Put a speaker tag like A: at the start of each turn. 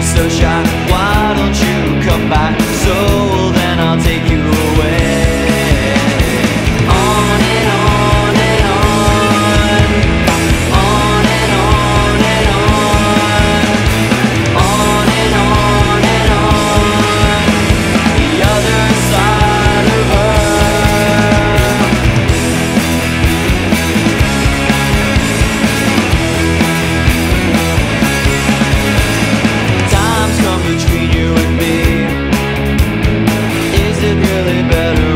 A: So sunshine better.